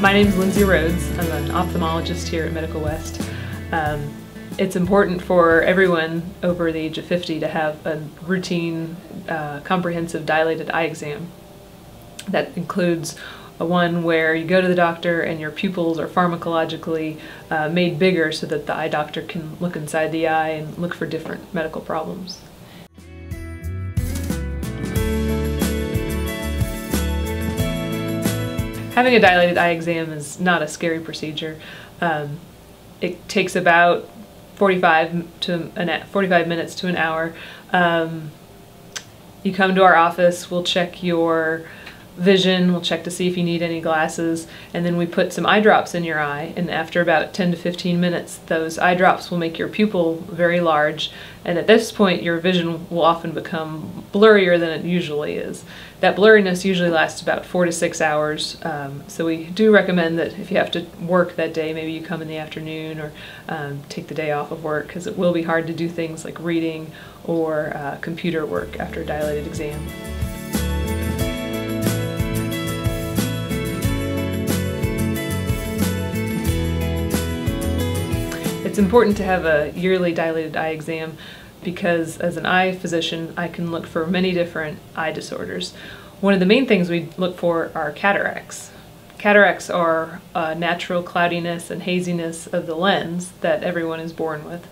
My name is Lindsay Rhodes. I'm an ophthalmologist here at Medical West. Um, it's important for everyone over the age of 50 to have a routine, uh, comprehensive dilated eye exam. That includes a one where you go to the doctor and your pupils are pharmacologically uh, made bigger so that the eye doctor can look inside the eye and look for different medical problems. Having a dilated eye exam is not a scary procedure. Um, it takes about 45 to an 45 minutes to an hour. Um, you come to our office, we'll check your vision, we'll check to see if you need any glasses, and then we put some eye drops in your eye, and after about 10 to 15 minutes, those eye drops will make your pupil very large, and at this point your vision will often become blurrier than it usually is. That blurriness usually lasts about four to six hours, um, so we do recommend that if you have to work that day, maybe you come in the afternoon or um, take the day off of work, because it will be hard to do things like reading or uh, computer work after a dilated exam. It's important to have a yearly dilated eye exam because as an eye physician I can look for many different eye disorders. One of the main things we look for are cataracts. Cataracts are a natural cloudiness and haziness of the lens that everyone is born with.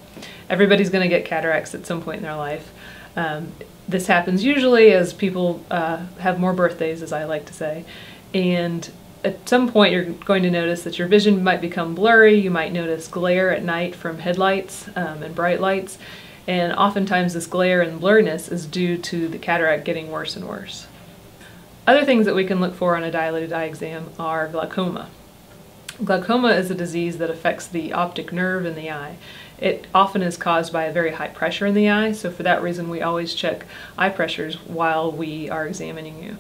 Everybody's going to get cataracts at some point in their life. Um, this happens usually as people uh, have more birthdays, as I like to say, and at some point you're going to notice that your vision might become blurry, you might notice glare at night from headlights um, and bright lights, and oftentimes this glare and blurriness is due to the cataract getting worse and worse. Other things that we can look for on a dilated eye exam are glaucoma. Glaucoma is a disease that affects the optic nerve in the eye. It often is caused by a very high pressure in the eye, so for that reason we always check eye pressures while we are examining you.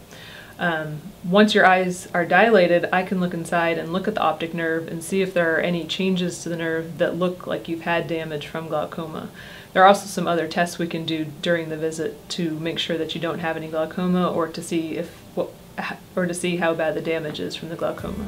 Um, once your eyes are dilated, I can look inside and look at the optic nerve and see if there are any changes to the nerve that look like you've had damage from glaucoma. There are also some other tests we can do during the visit to make sure that you don't have any glaucoma or to see if what, or to see how bad the damage is from the glaucoma.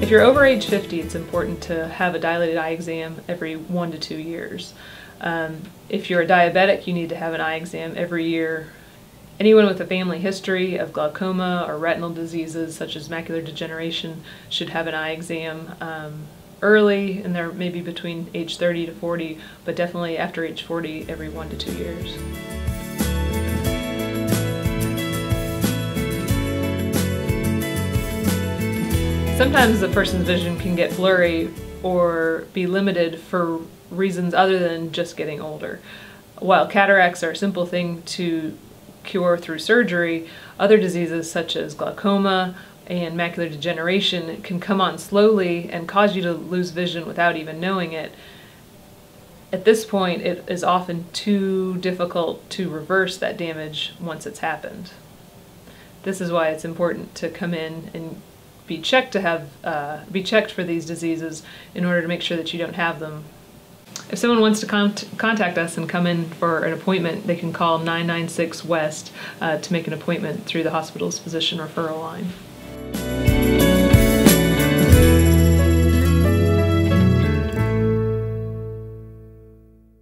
If you're over age 50, it's important to have a dilated eye exam every one to two years. Um, if you're a diabetic, you need to have an eye exam every year. Anyone with a family history of glaucoma or retinal diseases such as macular degeneration should have an eye exam um, early, and they're maybe between age 30 to 40, but definitely after age 40 every one to two years. Sometimes a person's vision can get blurry or be limited for reasons other than just getting older. While cataracts are a simple thing to cure through surgery, other diseases such as glaucoma and macular degeneration can come on slowly and cause you to lose vision without even knowing it. At this point, it is often too difficult to reverse that damage once it's happened. This is why it's important to come in and be checked to have uh, be checked for these diseases in order to make sure that you don't have them. If someone wants to con contact us and come in for an appointment, they can call 996 West uh, to make an appointment through the hospital's physician referral line.